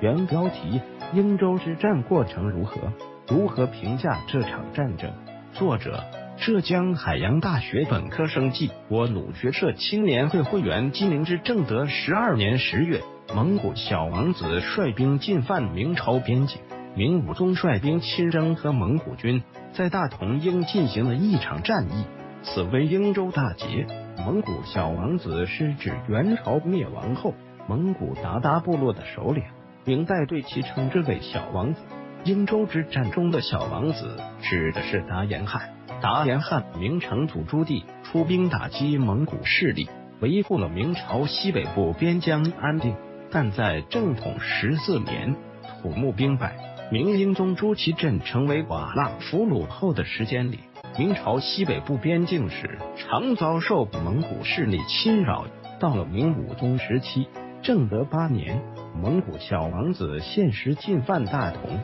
原标题：英州之战过程如何？如何评价这场战争？作者：浙江海洋大学本科生季。我鲁学社青年会会员。金陵之正德十二年十月，蒙古小王子率兵进犯明朝边境。明武宗率兵亲征和蒙古军在大同应进行了一场战役，此为英州大捷。蒙古小王子是指元朝灭亡后蒙古鞑靼部落的首领，明代对其称之为小王子。英州之战中的小王子指的是达延汗。达延汗，明成祖朱棣，出兵打击蒙古势力，维护了明朝西北部边疆安定。但在正统十四年，土木兵败，明英宗朱祁镇成为瓦剌俘虏后的时间里，明朝西北部边境时常遭受蒙古势力侵扰。到了明武宗时期，正德八年，蒙古小王子现实进犯大同。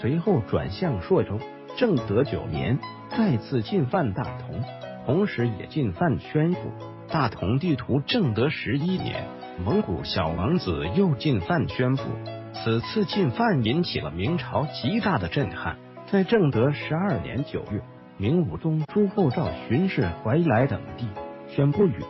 随后转向朔州，正德九年再次进犯大同，同时也进犯宣府。大同地图正德十一年，蒙古小王子又进犯宣府，此次进犯引起了明朝极大的震撼。在正德十二年九月，明武宗朱厚照巡视怀来等地，宣布与，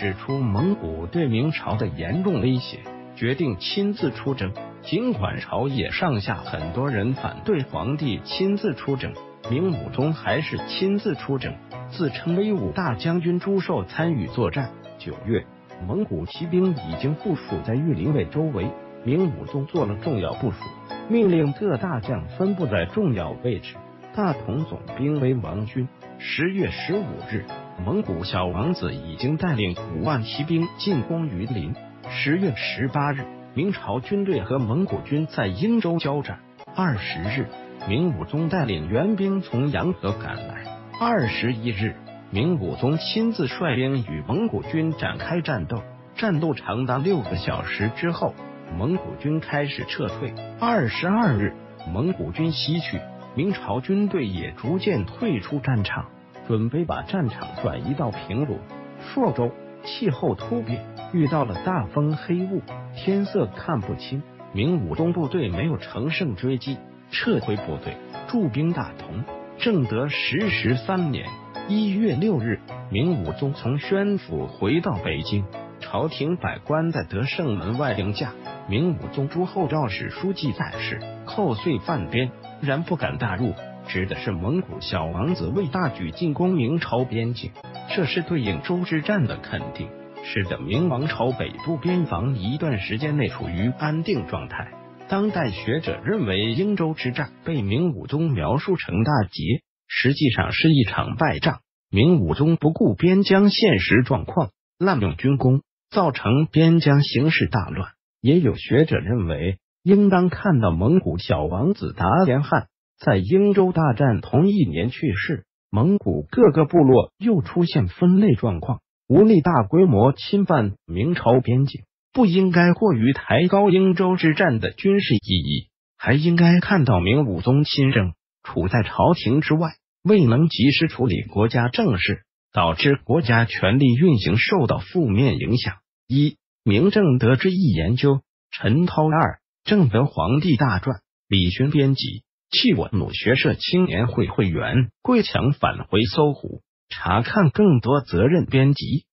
指出蒙古对明朝的严重威胁，决定亲自出征。尽管朝野上下很多人反对皇帝亲自出征，明武宗还是亲自出征，自称威武大将军朱寿参与作战。九月，蒙古骑兵已经部署在玉林卫周围，明武宗做了重要部署，命令各大将分布在重要位置。大同总兵为王军。十月十五日，蒙古小王子已经带领五万骑兵进攻榆林。十月十八日。明朝军队和蒙古军在殷州交战。二十日，明武宗带领援兵从洋河赶来。二十一日，明武宗亲自率兵与蒙古军展开战斗，战斗长达六个小时之后，蒙古军开始撤退。二十二日，蒙古军西去，明朝军队也逐渐退出战场，准备把战场转移到平鲁、朔州。气候突变，遇到了大风黑雾，天色看不清。明武宗部队没有乘胜追击，撤回部队，驻兵大同。正德十十三年一月六日，明武宗从宣府回到北京，朝廷百官在德胜门外迎驾。明武宗朱厚照史书记载是扣岁犯边，然不敢大入，指的是蒙古小王子为大举进攻明朝边境。这是对应州之战的肯定，使得明王朝北部边防一段时间内处于安定状态。当代学者认为，英州之战被明武宗描述成大捷，实际上是一场败仗。明武宗不顾边疆现实状况，滥用军功，造成边疆形势大乱。也有学者认为，应当看到蒙古小王子达延汗在英州大战同一年去世。蒙古各个部落又出现分裂状况，无力大规模侵犯明朝边境，不应该过于抬高英州之战的军事意义，还应该看到明武宗亲政，处在朝廷之外，未能及时处理国家政事，导致国家权力运行受到负面影响。一明正德之义研究，陈涛二正德皇帝大传，李寻编辑。弃我鲁学社青年会会员桂强返回搜狐，查看更多责任编辑。